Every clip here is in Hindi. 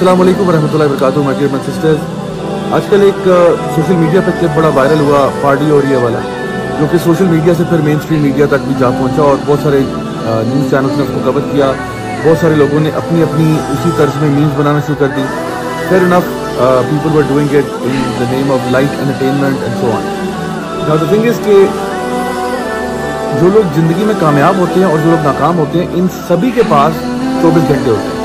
अस्सलाम वालेकुम वरहमतुल्लाहि वबरकातुहू माय डियर सिस्टर्स आजकल एक सोशल मीडिया पर क्लिप बड़ा वायरल हुआ पार्टी और ये वाला, जो कि सोशल मीडिया से फिर मेन स्ट्रीम मीडिया तक भी जा पहुँचा और बहुत सारे न्यूज़ चैनल्स ने उसको कवर किया। बहुत सारे लोगों ने अपनी अपनी उसी तर्ज में मीम्स बनाना शुरू कर दी। Fair enough people were doing it in the name of light entertainment and so on now the thing is के जो लोग ज़िंदगी में कामयाब होते हैं और जो लोग नाकाम होते हैं, इन सभी के पास चौबीस घंटे होते हैं।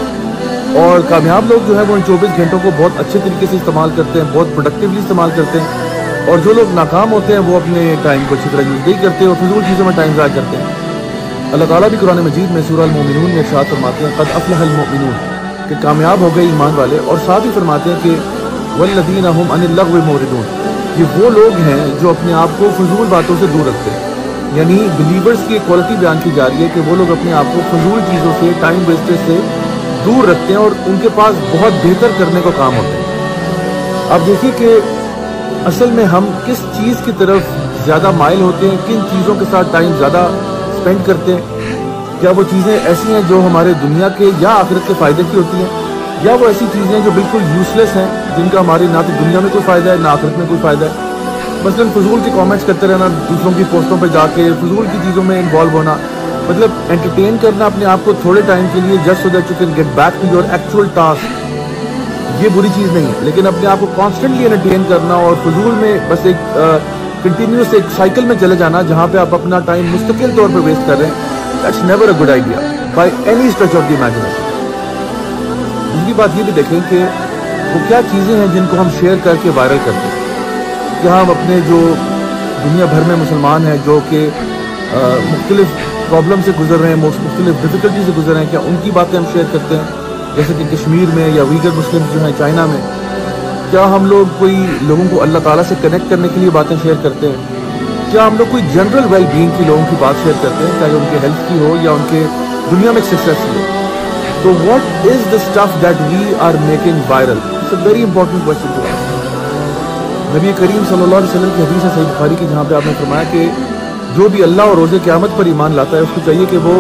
और कामयाब लोग जो है वो इन चौबीस घंटों को बहुत अच्छे तरीके से इस्तेमाल करते हैं, बहुत प्रोडक्टिवली इस्तेमाल करते हैं और जो लोग नाकाम होते हैं वो अपने टाइम को अच्छी तरह यूज़ नहीं करते और फजूल चीज़ों में टाइम ज़ाया करते हैं। अल्लाह ताला भी कुरान मजीद में सूरह मोमिनून में साथ फरमाते हैं, कद अफलहलमोमिनून कि कामयाब हो गए ईमान वाले और साथ ही फरमाते हैं कि, वल्लदीन हम अनिल्लव मोरिदून ये वो लोग हैं जो अपने आप को फजूल बातों से दूर रखते हैं। यानी बिलीवर्स की क्वालिटी बयान की जा रही है कि वो लोग अपने आप को फजूल चीज़ों से टाइम वेस्टेज से दूर रखते हैं और उनके पास बहुत बेहतर करने को काम होते हैं। अब देखिए कि असल में हम किस चीज़ की तरफ़ ज़्यादा माइल होते हैं, किन चीज़ों के साथ टाइम ज़्यादा स्पेंड करते हैं। क्या वो चीज़ें ऐसी हैं जो हमारे दुनिया के या आखिरत के फ़ायदे की होती हैं? या वो ऐसी चीज़ें जो बिल्कुल यूजलेस हैं, जिनका हमारी ना तो दुनिया में कोई फ़ायदा है, ना आखिरत में कोई फ़ायदा है। मसलन, फजूल के कमेंट्स करते रहना, दूसरों की पोस्टों पर जाके, फजूल की चीज़ों में इन्वॉल्व होना मतलब एंटरटेन करना अपने आप को थोड़े टाइम के लिए just so that you can get back to your actual task ये बुरी चीज़ नहीं है, लेकिन अपने आप को कॉन्स्टेंटली एंटरटेन करना और फजूल में बस एक कंटिन्यूस एक साइकिल में चले जाना जहाँ पे आप अपना टाइम मुस्तकिल तौर पर वेस्ट कर रहे हैं that's never a good idea by any stretch of the imagination दूसरी बात ये भी देखें कि वो क्या चीज़ें हैं जिनको हम शेयर करके वायरल करते हैं। क्या हम अपने जो दुनिया भर में मुसलमान हैं, जो कि मुख्तलिफ़ प्रॉब्लम से गुजर रहे हैं मुख्तलिफ़ डिफिकल्टी से गुजर रहे हैं, क्या उनकी बातें हम शेयर करते हैं? जैसे कि कश्मीर में या वीगर मुस्लिम जो हैं चाइना में, क्या हम लोग कोई लोगों को अल्लाह ताला से कनेक्ट करने के लिए बातें शेयर करते हैं? क्या हम लोग कोई जनरल वेल बींग की लोगों की बात शेयर करते हैं, चाहे उनके हेल्थ की हो या उनके दुनिया में सक्सेस की हो? तो what is the stuff that we are making viral it's a very important question नबी करीम सल्लल्लाहु अलैहि वसल्लम की हदीस है सही बुखारी की, जहाँ पे आपने फरमाया कि जो भी अल्लाह और रोज़े क़्यामत पर ईमान लाता है, उसको चाहिए कि वो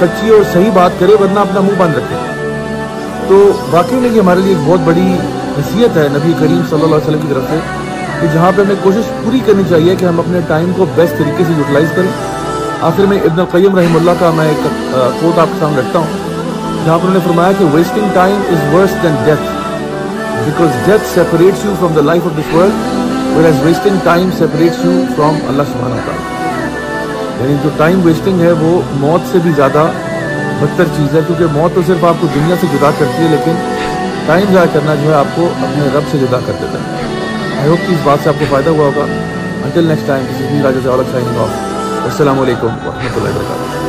सच्ची और सही बात करे, वरना अपना मुँह बंद रखे। तो वाकई में ये हमारे लिए एक बहुत बड़ी हैसियत है नबी करीम सल्लल्लाहु अलैहि वसल्लम की तरफ़ से, कि जहाँ पे हमें कोशिश पूरी करनी चाहिए कि हम अपने टाइम को बेस्ट तरीके से यूटिलाइज करें। आखिर में इब्न कयम रहीमुल्लाह का मैं एक कोट आपके सामने रखता हूँ, जहाँ पर उन्होंने फरमाया कि wasting time is worse than death because death separates you from the life of this world wasting time separates you from Allah सुबहाना ताला यानी जो टाइम वेस्टिंग है वो मौत से भी ज़्यादा बदतर चीज़ है, क्योंकि मौत तो सिर्फ़ आपको दुनिया से जुदा करती है, लेकिन टाइम ज़ाया करना जो है आपको अपने रब से जुदा कर देता है। आई होप कि इस बात से आपको फ़ायदा हुआ होगा। अंटिल नेक्स्ट टाइम किसी भी राजा से अलग साइनिंग ऑफ़ असल वरहमल वर्क